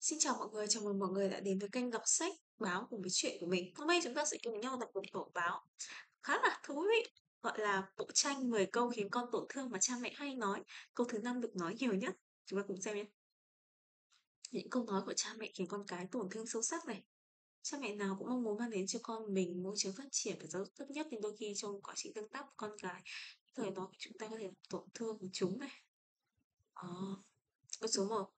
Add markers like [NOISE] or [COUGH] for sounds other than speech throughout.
Xin chào mọi người, chào mừng mọi người đã đến với kênh đọc sách báo cùng với chuyện của mình. Hôm nay chúng ta sẽ cùng nhau đọc một tổ báo khá là thú vị, gọi là bộ tranh 10 câu khiến con tổn thương mà cha mẹ hay nói. Câu thứ năm được nói nhiều nhất. Chúng ta cùng xem nhé. Những câu nói của cha mẹ khiến con cái tổn thương sâu sắc này. Cha mẹ nào cũng mong muốn mang đến cho con mình môi trường phát triển và giáo dục tốt nhất nhưng đôi khi trong quá trình tương tác của con cái, thời đó chúng ta có thể tổn thương chúng này. Ờ. Câu số 1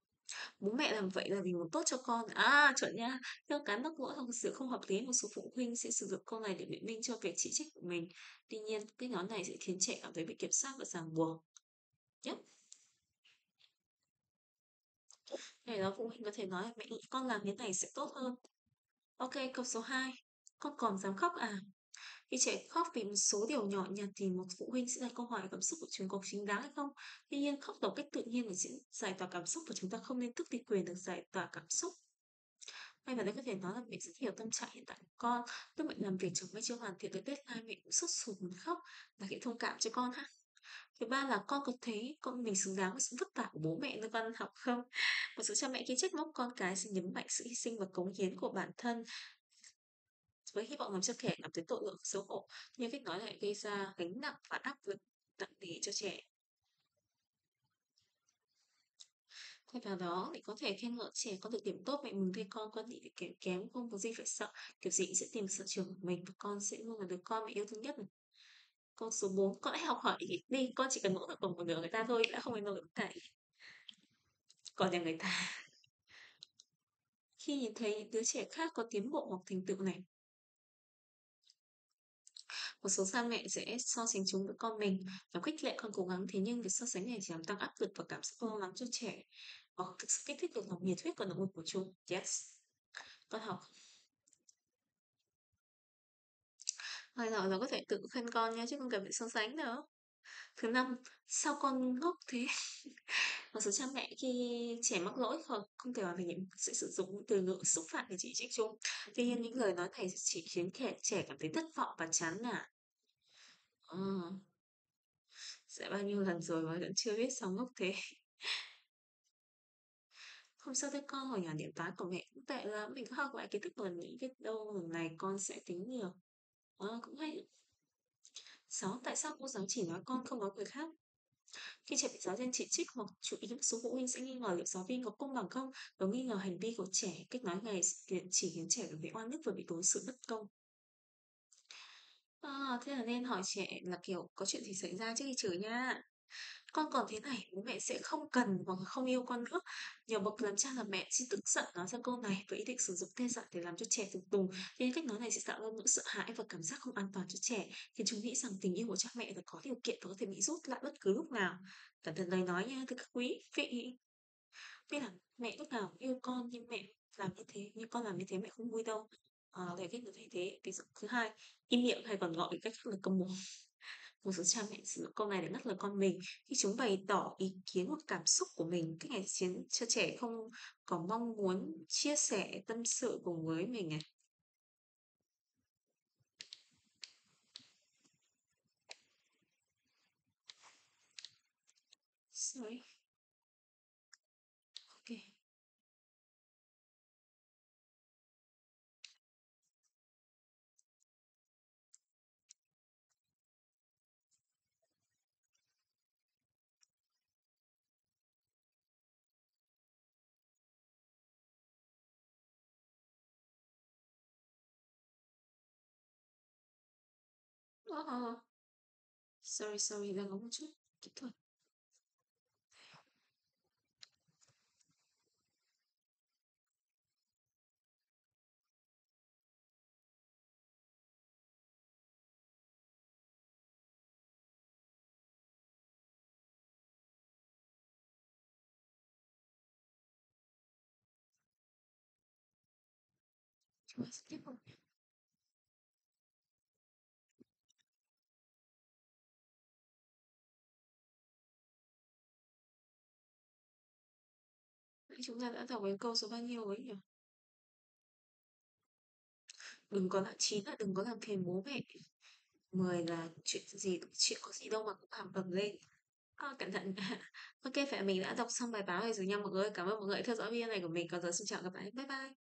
Bố mẹ làm vậy là vì muốn tốt cho con. À, chuẩn nha. Theo cái mắc lỗi hoặc sự không hợp lý, một số phụ huynh sẽ sử dụng câu này để biện minh cho việc chỉ trích của mình. Tuy nhiên, cái nhóm này sẽ khiến trẻ cảm thấy bị kiểm soát và ràng buộc. Nhé. Này đó phụ huynh có thể nói là mẹ nghĩ con làm thế này sẽ tốt hơn. Ok, câu số 2. Con còn dám khóc à? Khi trẻ khóc vì một số điều nhỏ nhặt thì một phụ huynh sẽ đặt câu hỏi cảm xúc của chúng có chính đáng hay không. Tuy nhiên, khóc một cách tự nhiên để diễn, giải tỏa cảm xúc của chúng ta không nên tức đi quyền được giải tỏa cảm xúc. Hay vào đây có thể nói là mẹ rất hiểu tâm trạng hiện tại của con. Lúc mẹ làm việc, chồng mẹ chưa hoàn thiện được deadline, mẹ cũng sốt ruột muốn khóc và hãy thông cảm cho con ha. Thứ ba là con có thấy con mình xứng đáng với sự vất vả của bố mẹ nơi con học không? Một số cha mẹ khi trách móc con cái sẽ nhấn mạnh sự hy sinh và cống hiến của bản thân với hy vọng làm cho trẻ cảm thấy tội lỗi xấu hổ nhưng cách nói lại gây ra gánh nặng và áp lực nặng nề cho trẻ. Thay vào đó để có thể khen ngợi trẻ có được điểm tốt mẹ mừng thay con con bị kém kém không có gì phải sợ. Kiểu gì sẽ tìm sở trường của mình và con sẽ luôn là đứa con mẹ yêu thương nhất câu số 4 con hãy học hỏi đi con chỉ cần nỗ lực bằng một nửa người ta thôi đã không phải nỗ lực cả còn nhà người ta. Khi nhìn thấy đứa trẻ khác có tiến bộ hoặc thành tựu này một số cha mẹ sẽ so sánh chúng với con mình và khích lệ con cố gắng. Thế nhưng việc so sánh này chỉ làm tăng áp lực và cảm xúc lo lắng cho trẻ. Hoặc thực sự kích thích được lòng nhiệt huyết và động lực của chúng. Yes. Con học. Hồi là nó có thể tự khen con nha chứ không cần phải so sánh đâu thứ năm sao con ngốc thế? Một số cha mẹ khi trẻ mắc lỗi không không thể hoàn thành nhiệm sẽ sử dụng từ ngữ xúc phạm để chỉ trích chúng tuy nhiên những lời nói này chỉ khiến trẻ trẻ cảm thấy thất vọng và chán nản. Ờ. sẽ bao nhiêu lần rồi mà vẫn chưa biết sao ngốc thế? Không sao thấy con hồi nhỏ điểm toán của mẹ cũng tệ lắm mình cứ học lại kiến thức lần những biết đâu lần này con sẽ tính nhiều. À, cũng hay. 6. Tại sao cô giáo chỉ nói con không nói người khác? Khi trẻ bị giáo viên chỉ trích hoặc chú ý một số phụ huynh sẽ nghi ngờ liệu giáo viên có công bằng không và nghi ngờ hành vi của trẻ. Cách nói này chỉ khiến trẻ bị oan ức và bị đối xử bất công. À, thế là nên hỏi trẻ là kiểu có chuyện gì xảy ra trước khi chửi nha con còn thế này bố mẹ sẽ không cần hoặc không yêu con nữa. Nhiều bậc làm cha làm mẹ xin tức giận nói ra câu này với ý định sử dụng tên giận để làm cho trẻ phục tùng. Nên cách nói này sẽ tạo ra nỗi sợ hãi và cảm giác không an toàn cho trẻ khiến chúng nghĩ rằng tình yêu của cha mẹ là có điều kiện và có thể bị rút lại bất cứ lúc nào. Cẩn thận lời nói nha thưa các quý vị. Biết là mẹ lúc nào yêu con nhưng mẹ làm như thế nhưng con làm như thế mẹ không vui đâu. À, về cách được thay thế. Ví dụ thứ hai im miệng hay còn gọi cách là cầm mồm một số cha mẹ sử dụng câu này để nhắc lời con mình khi chúng bày tỏ ý kiến hoặc cảm xúc của mình cách này khiến cho trẻ không có mong muốn chia sẻ tâm sự cùng với mình này Sorry. Ờ. Sorry, sorry, đang có một chút kỹ thuật. Chúng ta đã đọc đến câu số bao nhiêu ấy nhỉ? Đừng có là chín là đừng có làm phiền bố mẹ. 10 là chuyện gì chuyện có gì đâu mà cũng hàm bầm lên. à, cẩn thận. [LAUGHS] ok phải vậy mình đã đọc xong bài báo này rồi nha mọi người. Cảm ơn mọi người đã theo dõi video này của mình. Còn giờ xin chào các bạn. Bye bye.